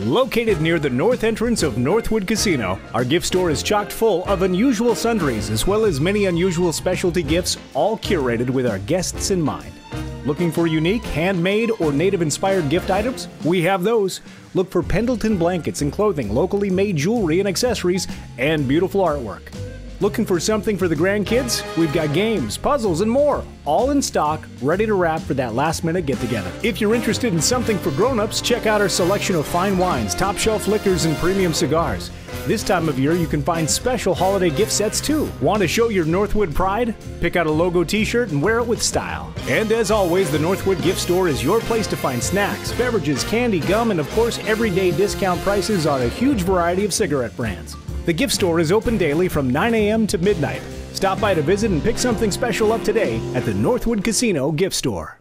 Located near the north entrance of Northwood Casino, our gift store is chocked full of unusual sundries as well as many unusual specialty gifts, all curated with our guests in mind. Looking for unique, handmade, or native inspired gift items? We have those. Look for Pendleton blankets and clothing, locally made jewelry and accessories, and beautiful artwork. Looking for something for the grandkids? We've got games, puzzles, and more, all in stock, ready to wrap for that last minute get together. If you're interested in something for grown ups, check out our selection of fine wines, top shelf liquors, and premium cigars. This time of year, you can find special holiday gift sets too. Want to show your Northwood pride? Pick out a logo t shirt and wear it with style. And as always, the Northwood Gift Store is your place to find snacks, beverages, candy, gum, and of course, everyday discount prices on a huge variety of cigarette brands. The gift store is open daily from 9 a.m. to midnight. Stop by to visit and pick something special up today at the Northwood Casino Gift Store.